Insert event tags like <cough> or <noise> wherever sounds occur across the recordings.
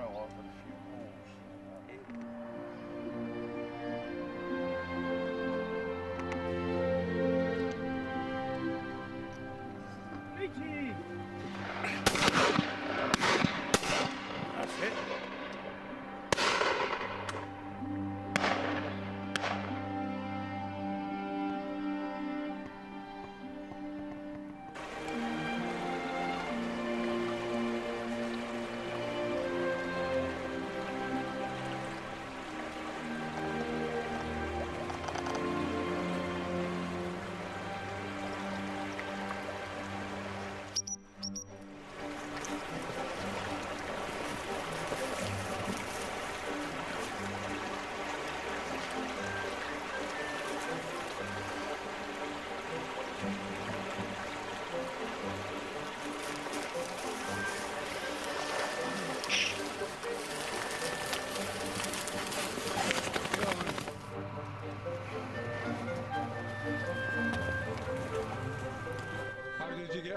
Know I've had a few calls?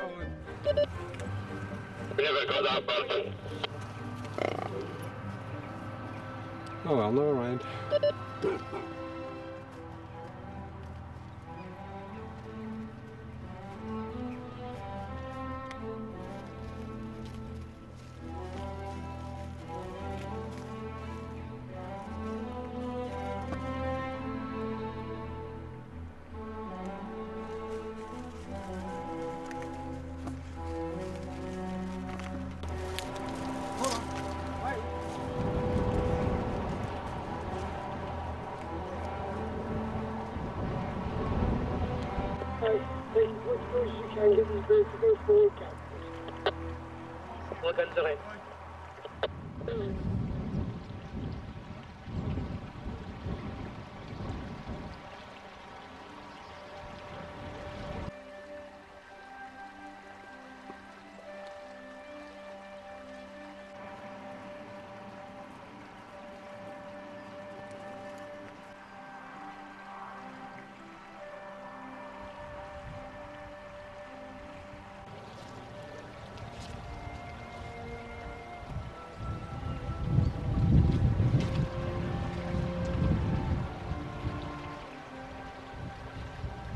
On? Never got that person. Oh well, never mind. All guns are in. Kylo?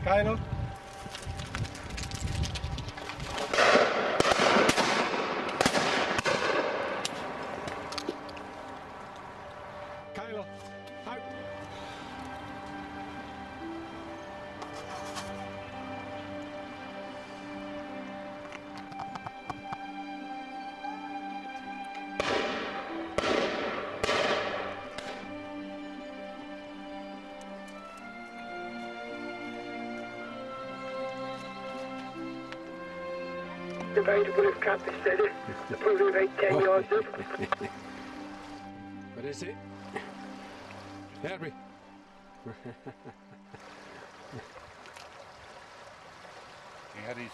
Cairo. The boat would have trapped this steady. Probably about 10 yards up. What is it? Herbie. He had his.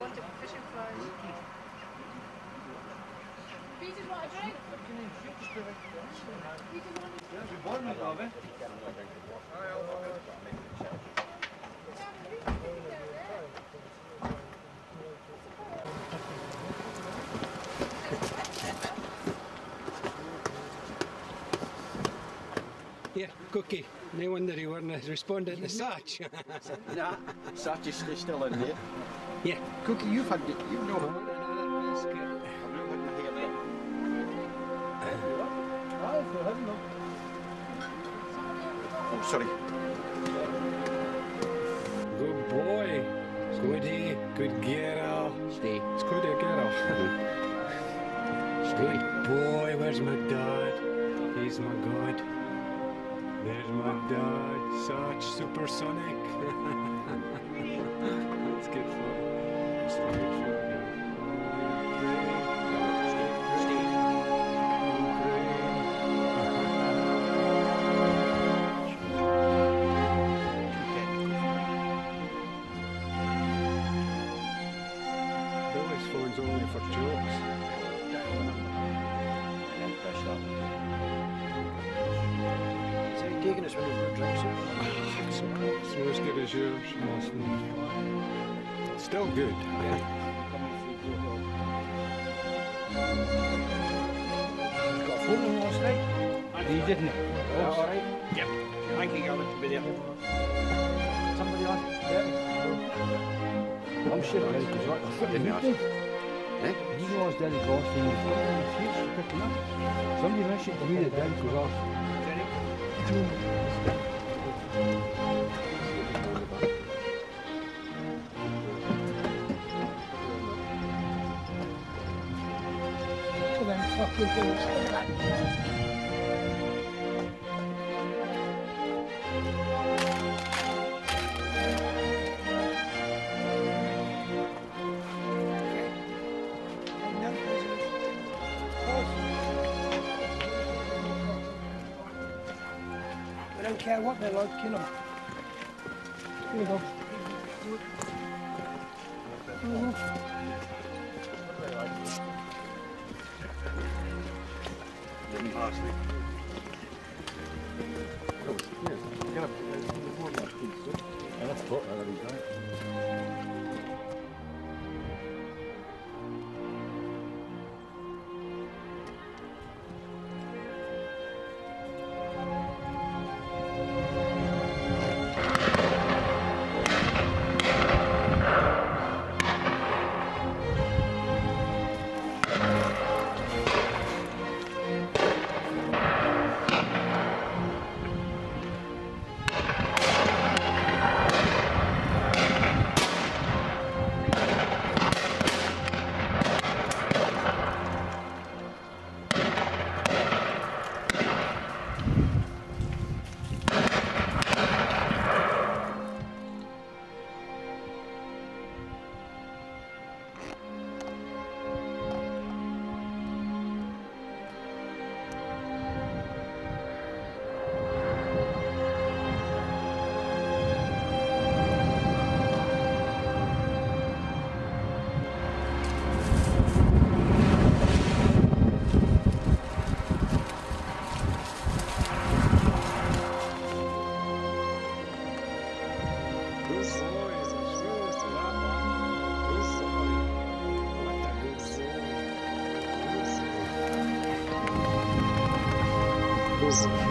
Want a fishing fly? Yeah, cookie. No wonder he wasn't responding to Satch. <laughs> nah, Satch is still in there. Yeah, cookie, you've had you've. Oh, sorry. Good boy. Goody. Good girl. Stay. It's good girl. <laughs> Good boy. Where's my dad? He's my god. There's my dad. Such supersonic. That's good fun. Just to make Billy's phone's only for jokes. And press that. Is he taking us when we were drinks? It's not as good as yours, Austin. Still good. He's got a phone last night. He didn't. Oh, all right. Yep. Thank you, Gavin. Be there. Somebody else? I'm oh, sure I because what the fuck Didn't did ask. He? He lost Derek Austin and his face picking up. Somebody mentioned to me that Derek was off. To them fucking things. I don't care what they're like, you know. Here we go. Didn't ask me. Good boy.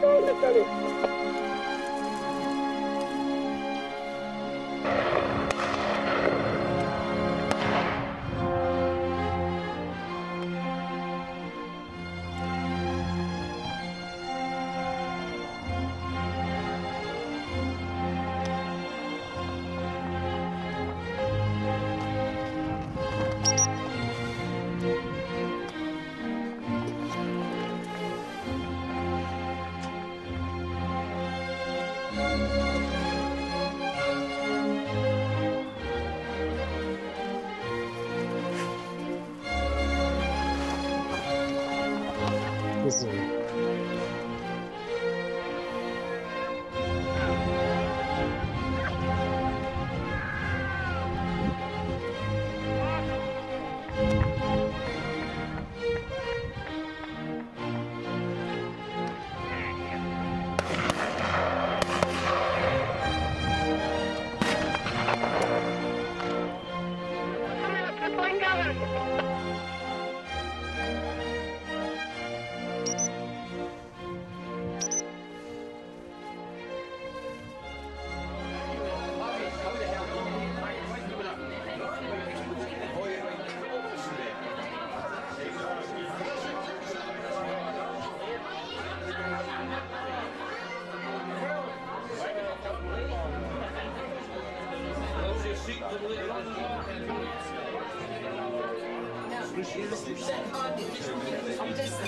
What's it Hey! I'm just...